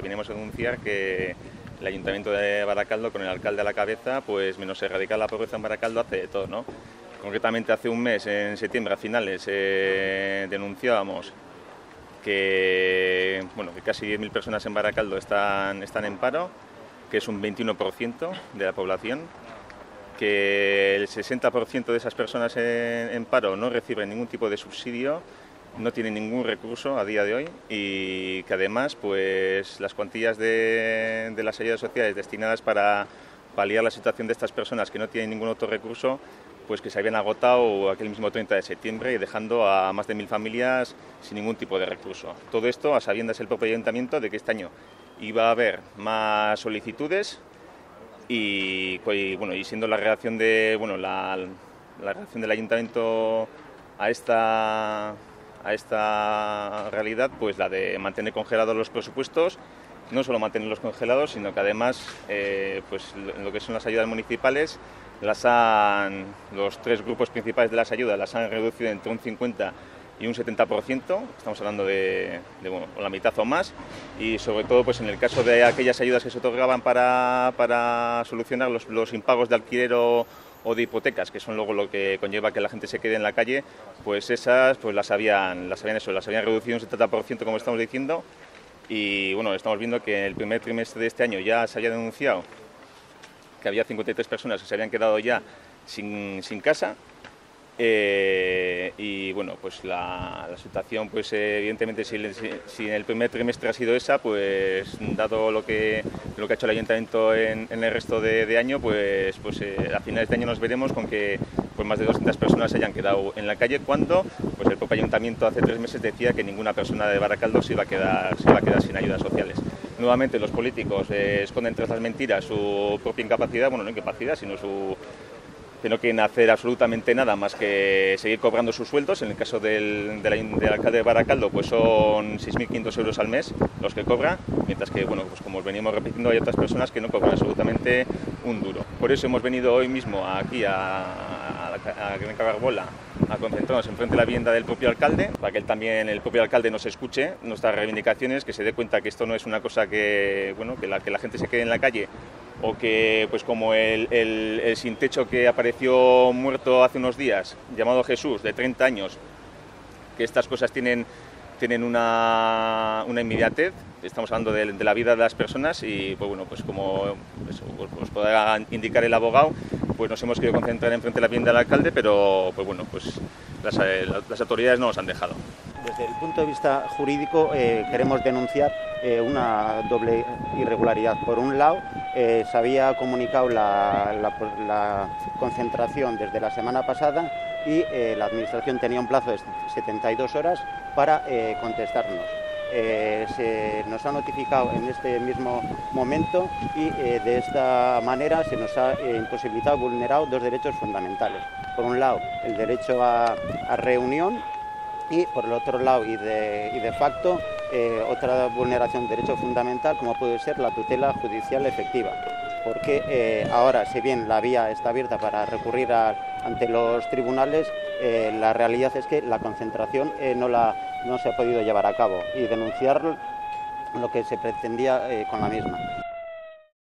Venimos a denunciar que el Ayuntamiento de Baracaldo, con el alcalde a la cabeza, pues menos erradicar la pobreza en Baracaldo, hace de todo, ¿no? Concretamente hace un mes, en septiembre, a finales, eh, denunciábamos que, bueno, que casi 10.000 personas en Baracaldo están, están en paro, que es un 21% de la población, que el 60% de esas personas en, paro no reciben ningún tipo de subsidio, no tienen ningún recurso a día de hoy y que además pues las cuantías de, las ayudas sociales destinadas para paliar la situación de estas personas que no tienen ningún otro recurso pues que se habían agotado aquel mismo 30 de septiembre y dejando a más de mil familias sin ningún tipo de recurso. Todo esto a sabiendas el propio ayuntamiento de que este año iba a haber más solicitudes y, bueno, y siendo la reacción de bueno la, reacción del ayuntamiento a esta a esta realidad pues la de mantener congelados los presupuestos no solo mantenerlos congelados sino que además eh, pues lo que son las ayudas municipales las han los tres grupos principales de las ayudas las han reducido entre un 50 y un 70%, estamos hablando de, la mitad o más, y sobre todo pues en el caso de aquellas ayudas que se otorgaban para, para solucionar los, impagos de alquiler de hipotecas, que son luego lo que conlleva que la gente se quede en la calle, pues esas pues las habían, las habían, eso, las habían reducido un 70% como estamos diciendo, y bueno, estamos viendo que en el primer trimestre de este año ya se había denunciado que había 53 personas que se habían quedado ya sin, sin casa, eh, y bueno, pues la, situación, pues evidentemente si, si, en el primer trimestre ha sido esa, pues dado lo que, lo que ha hecho el ayuntamiento en, el resto de, año, pues, pues eh, a finales de año nos veremos con que pues más de 200 personas se hayan quedado en la calle cuando pues el propio ayuntamiento hace tres meses decía que ninguna persona de Baracaldo se iba a quedar, se iba a quedar sin ayudas sociales. Nuevamente los políticos eh, esconden tras las mentiras su propia incapacidad, bueno no incapacidad, sino su que no quieren hacer absolutamente nada más que seguir cobrando sus sueldos. En el caso del, alcalde de Baracaldo, pues son 6.500 euros al mes los que cobra, mientras que, bueno, pues como venimos repitiendo, hay otras personas que no cobran absolutamente un duro. Por eso hemos venido hoy mismo aquí a, a, a Gran Cagarbola a concentrarnos enfrente de la vivienda del propio alcalde, para que él también, el propio alcalde, nos escuche nuestras reivindicaciones, que se dé cuenta que esto no es una cosa que, bueno, que la gente se quede en la calle o que, pues como el, el, sin techo que apareció muerto hace unos días, llamado Jesús, de 30 años, que estas cosas tienen, tienen una, una inmediatez, estamos hablando de, la vida de las personas y, pues bueno, pues como pues, pues podrá indicar el abogado, pues nos hemos querido concentrar enfrente de la vivienda del alcalde, pero, pues bueno, pues las, eh, las autoridades no nos han dejado. Desde el punto de vista jurídico eh, queremos denunciar eh, una doble irregularidad. Por un lado, eh, se había comunicado la, concentración desde la semana pasada y la Administración tenía un plazo de 72 horas para contestarnos. se nos ha notificado en este mismo momento y de esta manera se nos ha imposibilitado, vulnerado dos derechos fundamentales. Por un lado, el derecho a reunión y por el otro lado y de, facto eh, otra vulneración de derecho fundamental como puede ser la tutela judicial efectiva porque eh, ahora si bien la vía está abierta para recurrir ante los tribunales eh, la realidad es que la concentración no, la, no se ha podido llevar a cabo y denunciar lo que se pretendía con la misma.